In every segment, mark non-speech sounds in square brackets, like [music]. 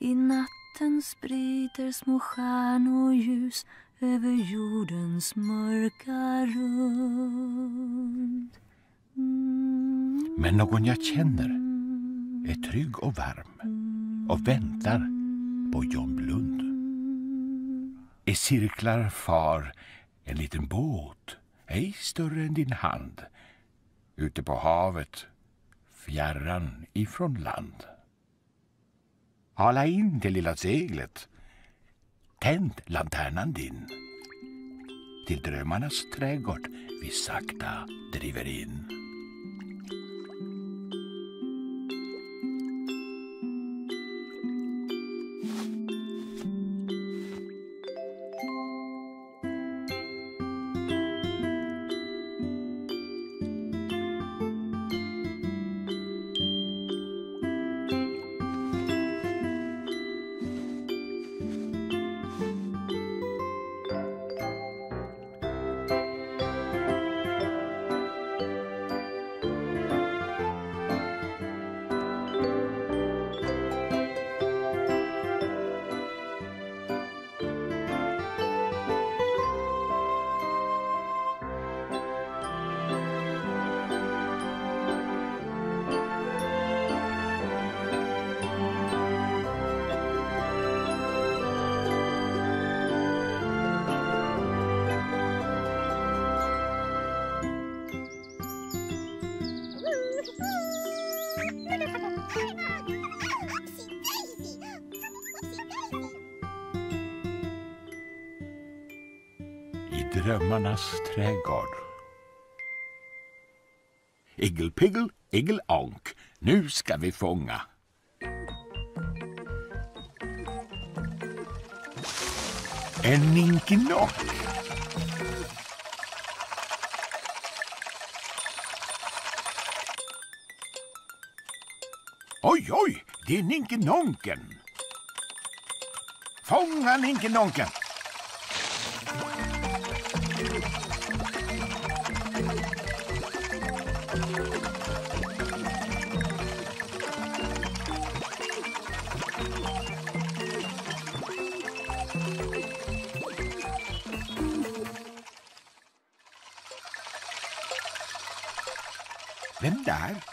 I natten sprider små stjärnor ljus över jordens mörka rund. Mm. Men någon jag känner är trygg och varm och väntar på John Blund. I cirklar far en liten båt, ej större än din hand, ute på havet, fjärran ifrån land. Hala in det lilla seglet, tänd lanternan din. Till drömmarnas trädgård vi sakta driver in. Drömmarnas trädgård. Iggelpiggel, iggelonk, nu ska vi fånga. En ninkinock. Oj, oj, det är ninkenonken. Fånga ninkenonken. Vem där?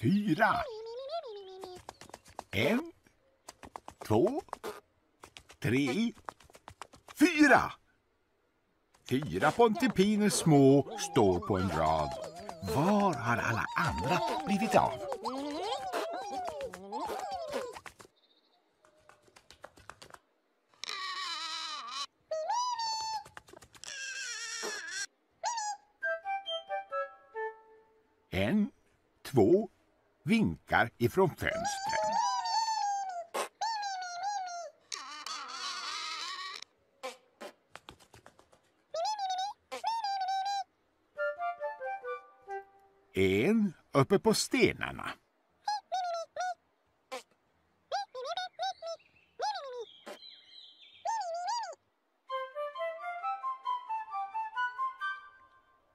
Fyra. En, två, tre, fyra. Fyra pontipiner små står på en rad. Var har alla andra blivit av? Ifrån fönstren. En uppe på stenarna.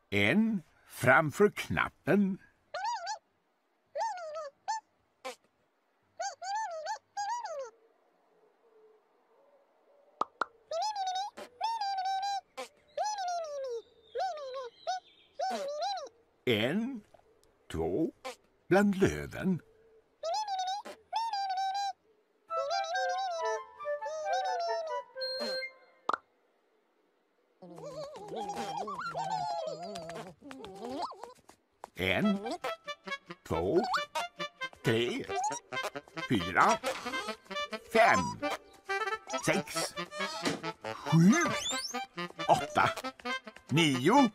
En framför knappen. En, två, bland löven. En, två, tre, fyra, fem. sex, sju, åtta, nio,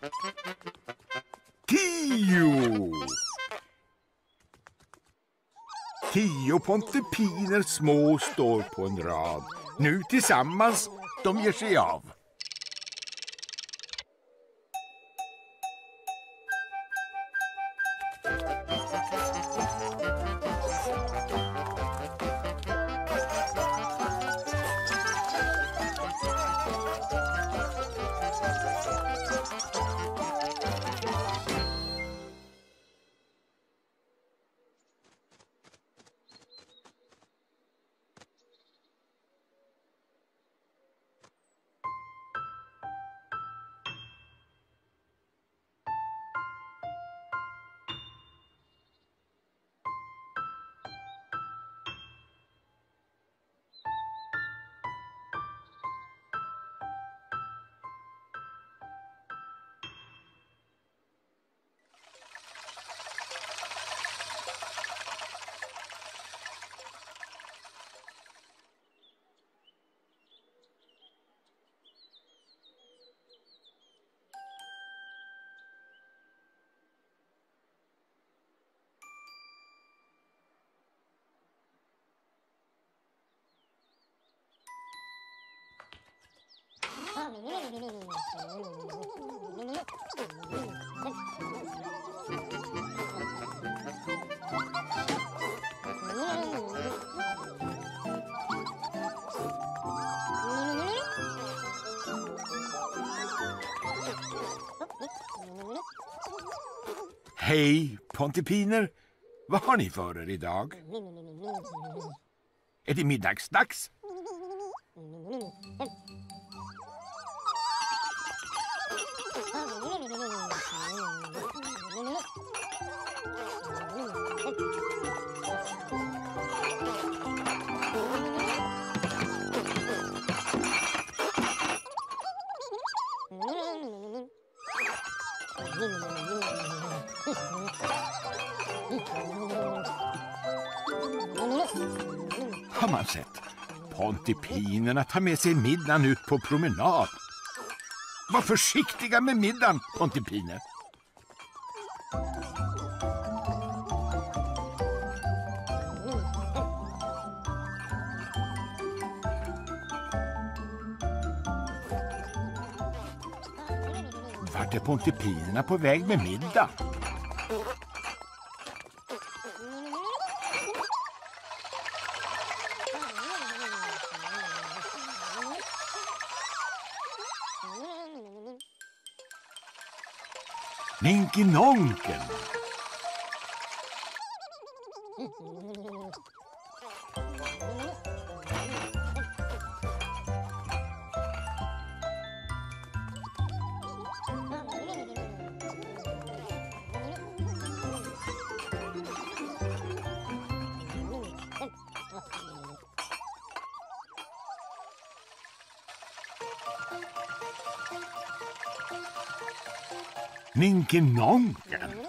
Tio pontepiner små står på en rad. Nu tillsammans de ger sig av. Hej pontepiner! Vad har ni för er idag? Är det middagsdags? Har man sett pontipinerna tar med sig middagen ut på promenad? Var försiktiga med middagen, pontipiner. Vart är pontipinerna på väg med middag? Icke-Nonken. Ninkinonken!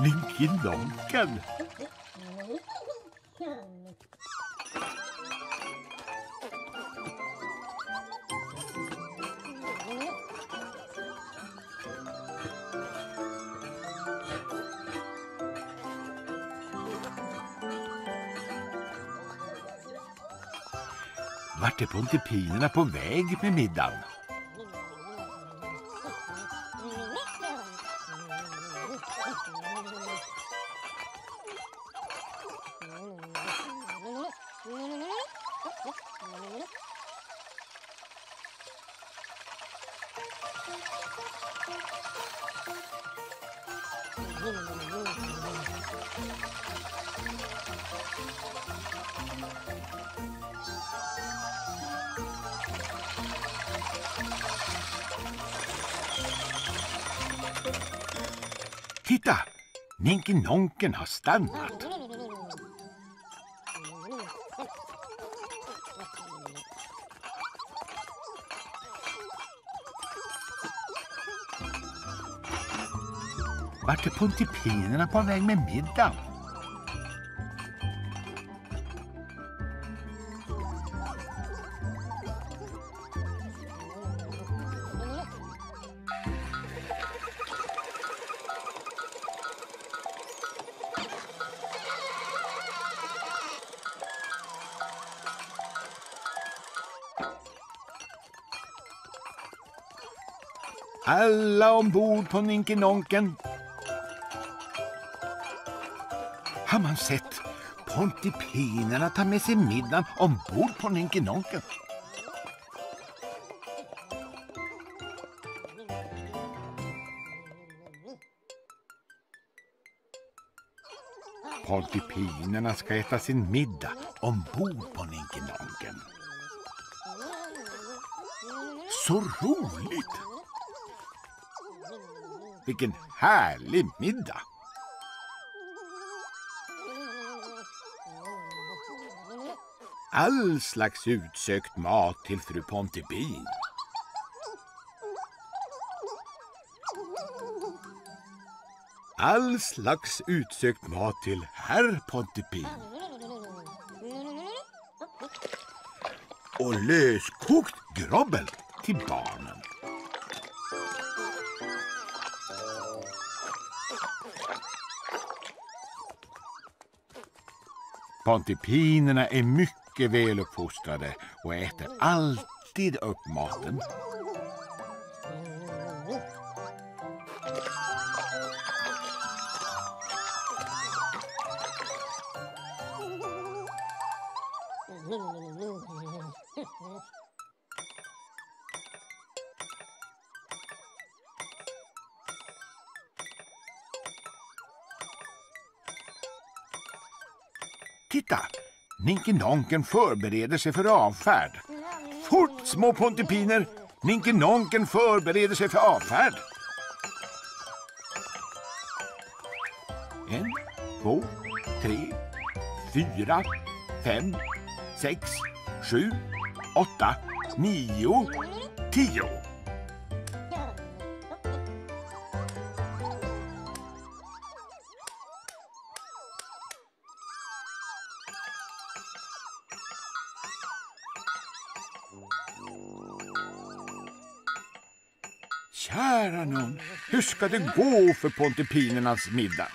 Ninkinonken! Ninkinonken! Vart är pontipinerna på väg med middagen. Mm. [laughs] Titta! Ninkinonken har stannat. Vart är pontipinerna på väg med middag? Alla ombord på Ninkenonken. Har man sett pontipinerna ta med sig middagen ombord på Ninkenonken? Pontipinerna ska äta sin middag ombord på Ninkenonken. Så roligt! Vilken härlig middag! All slags utsökt mat till fru Pontebin. All slags utsökt mat till herr Pontepin. Och löskokt grobbel till barnen. Pontipinerna är mycket väluppfostrade och äter alltid upp maten. Titta! Ninkenonken förbereder sig för avfärd. Fort, små pontipiner! Ninkenonken förbereder sig för avfärd. En, två, tre, fyra, fem, sex, sju, åtta, nio, tio. Ska det gå för pontipinernas middag?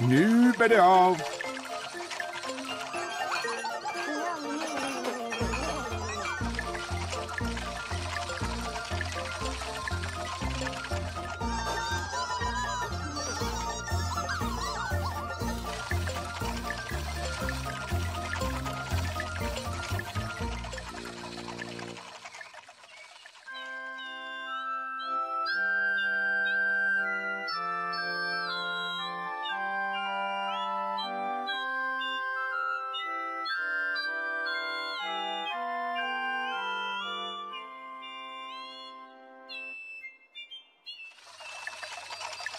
Nu bär det av.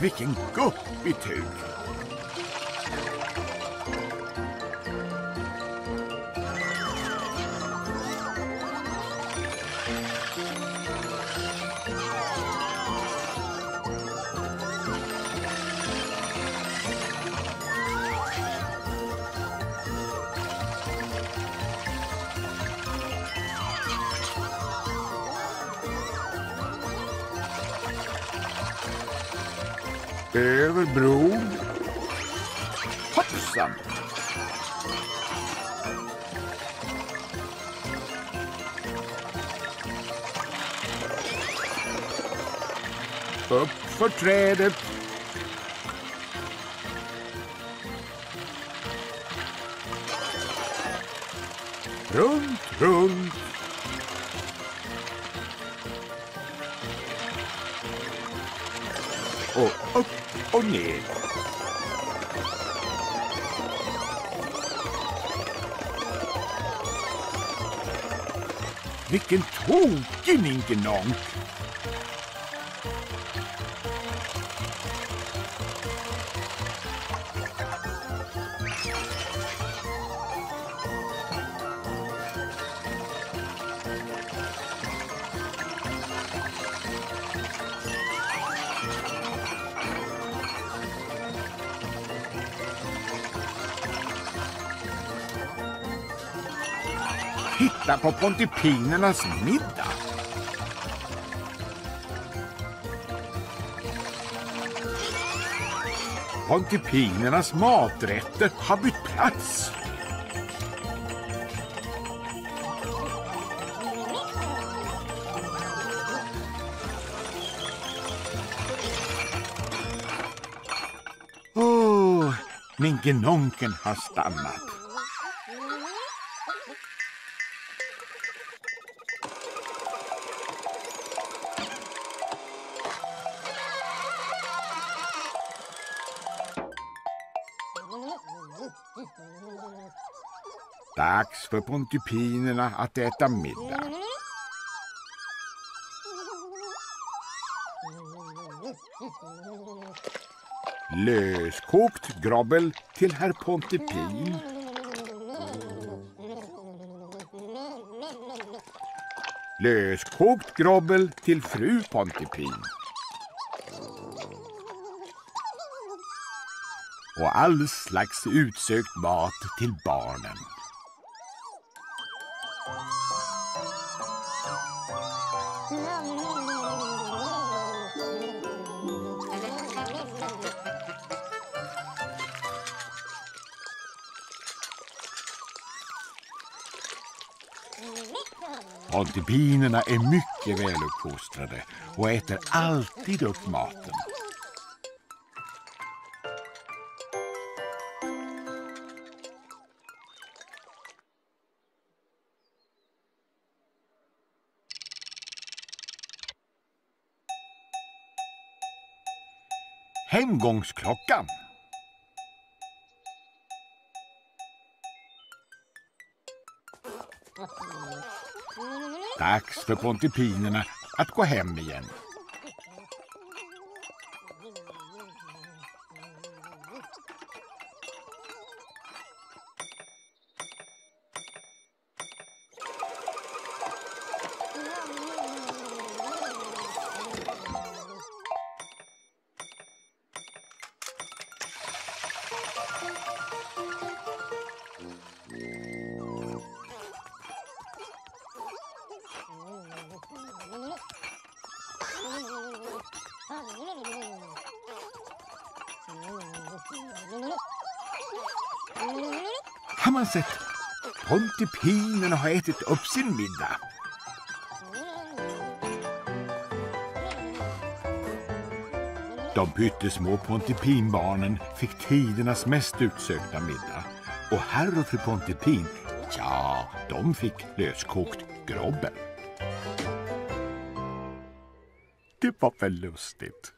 Vilken guppig tur! Över bron. Hoppsan! Upp för trädet. Runt, runt. Och upp och ner. Vilken tokig ninkenonk! På pontipinernas middag. Pontipinernas maträtter har bytt plats. Åh, oh, Ninkenonken har stannat. Dags för pontipinerna att äta middag. Löskokt grobbel till herr Pontipin. Löskokt grobbel till fru Pontipin. Och all slags utsökt mat till barnen. Binerna är mycket väluppfostrade och äter alltid upp maten. Hemgångsklockan. Dags för pontipinerna att gå hem igen. Ätit upp sin middag. De pyttesmå Pontipinbarnen fick tidernas mest utsökta middag. Och herr och fru Pontipin, ja, de fick löskokt grobbel. Det var väl lustigt.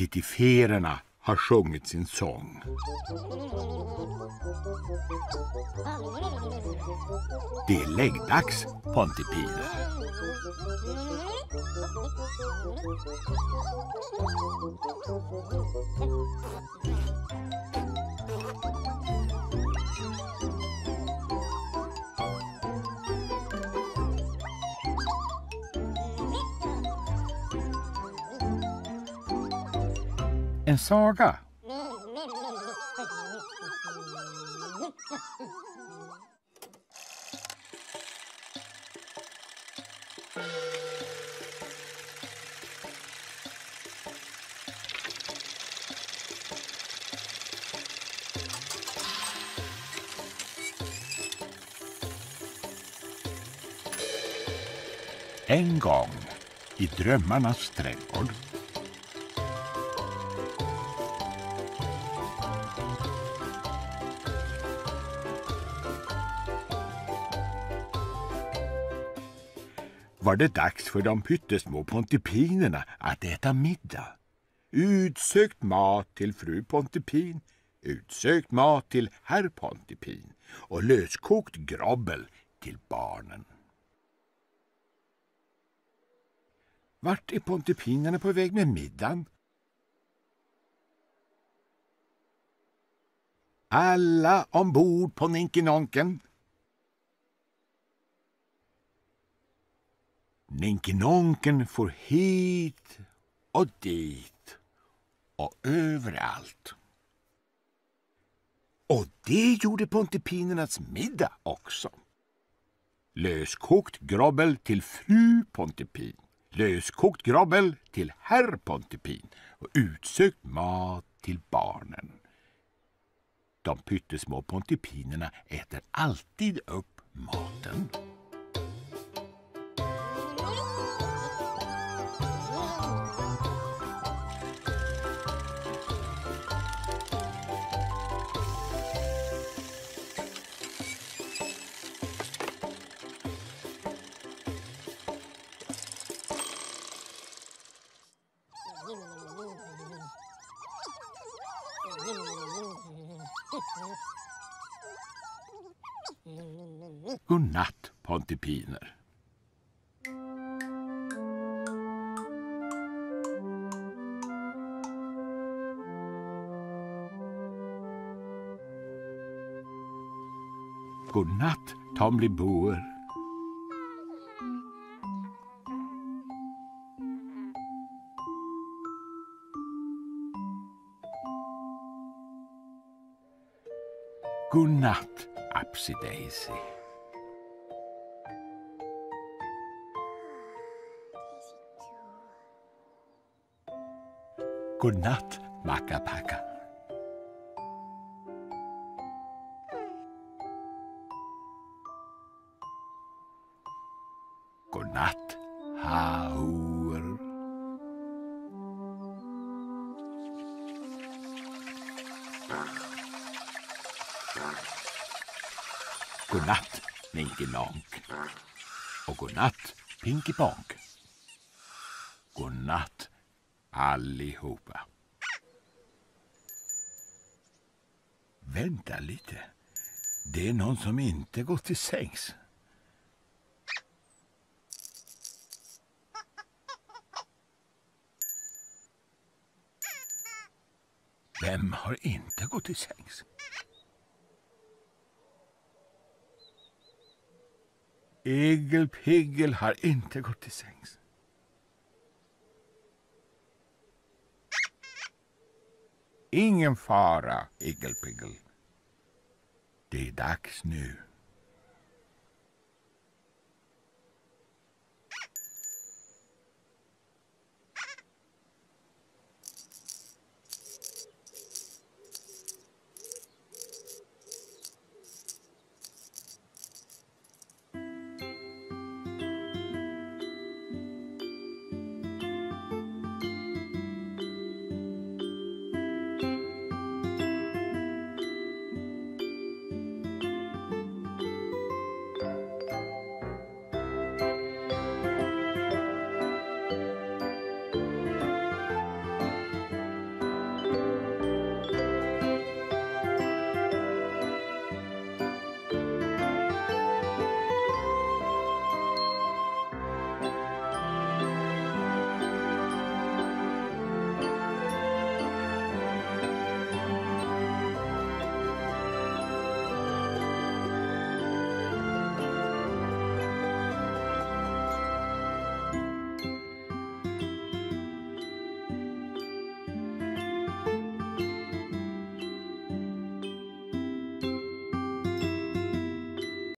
Tittifererna har sjungit sin sång. Det är läggdags, Pontypiner. En saga. En gång i drömmarnas trädgård var det dags för de pyttesmå pontipinerna att äta middag. Utsökt mat till fru Pontipin, utsökt mat till herr Pontipin och löskokt grobbel till barnen. Vart är pontipinerna på väg med middagen? Alla ombord på Ninkenonken. Ninkenonken får hit och dit och överallt. Och det gjorde pontipinernas middag också. Löskokt grobbel till fru Pontipin, löskokt grobbel till herr Pontipin och utsökt mat till barnen. De pyttesmå pontipinerna äter alltid upp maten. discipliner. Godnatt, Tomli Boer. Godnatt, Upsy Daisy. God natt, Mackapacka. God natt, Haur. God natt, Ninky Och god natt, Pinky Ponk. God natt, allihopa. Vänta lite. Det är någon som inte gått till sängs. Vem har inte gått till sängs? Igel Piggel har inte gått till sängs. Ingen fara, Iggelpiggel. Det är dags nu.